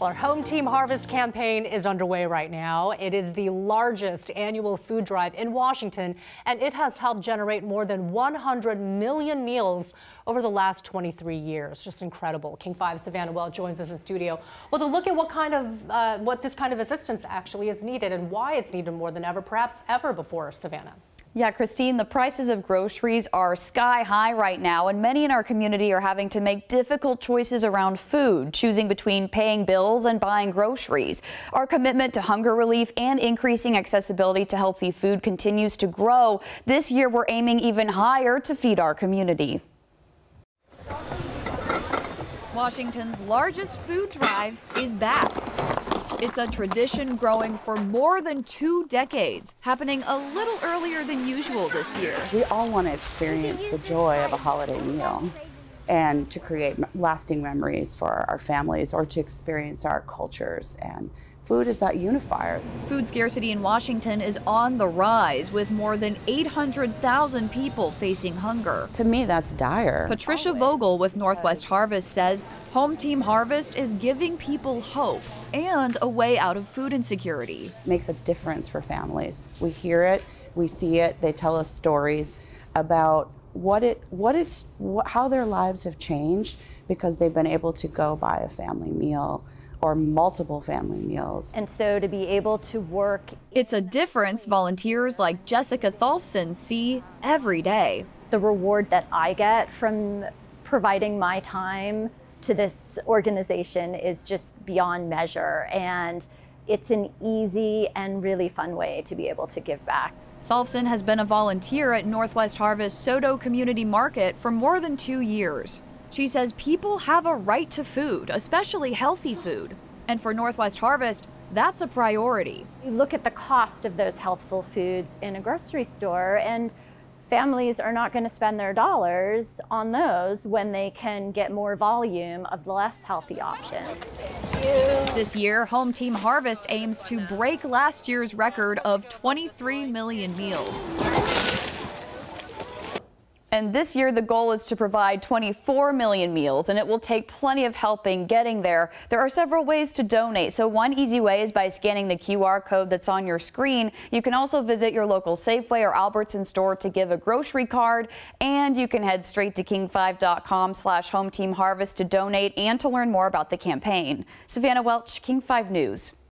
Well, our Home Team Harvest campaign is underway right now. It is the largest annual food drive in Washington, and it has helped generate more than 100 million meals over the last 23 years. Just incredible. King 5 Savannah Welch joins us in studio with a look at what kind of uh, what this kind of assistance actually is needed and why it's needed more than ever, perhaps ever before, Savannah. Yeah, Christine, the prices of groceries are sky high right now, and many in our community are having to make difficult choices around food, choosing between paying bills and buying groceries. Our commitment to hunger relief and increasing accessibility to healthy food continues to grow. This year, we're aiming even higher to feed our community. Washington's largest food drive is back. It's a tradition growing for more than two decades, happening a little earlier than usual this year. We all want to experience the joy of a holiday meal and to create lasting memories for our families or to experience our cultures and Food is that unifier. Food scarcity in Washington is on the rise, with more than 800,000 people facing hunger. To me, that's dire. Patricia Always. Vogel with Northwest Harvest says Home Team Harvest is giving people hope and a way out of food insecurity. It Makes a difference for families. We hear it, we see it, they tell us stories about what it what it's what, how their lives have changed because they've been able to go buy a family meal or multiple family meals. And so to be able to work. It's a difference volunteers like Jessica Tholfsen see every day. The reward that I get from providing my time to this organization is just beyond measure. And it's an easy and really fun way to be able to give back. Tholfsen has been a volunteer at Northwest Harvest SODO Community Market for more than two years. She says people have a right to food, especially healthy food. And for Northwest Harvest, that's a priority. You look at the cost of those healthful foods in a grocery store, and families are not going to spend their dollars on those when they can get more volume of the less healthy option. This year, Home Team Harvest aims to break last year's record of 23 million meals. And this year, the goal is to provide 24 million meals, and it will take plenty of helping getting there. There are several ways to donate. So one easy way is by scanning the QR code that's on your screen. You can also visit your local Safeway or Albertson store to give a grocery card, and you can head straight to king5.com slash home team harvest to donate and to learn more about the campaign. Savannah Welch, King 5 News.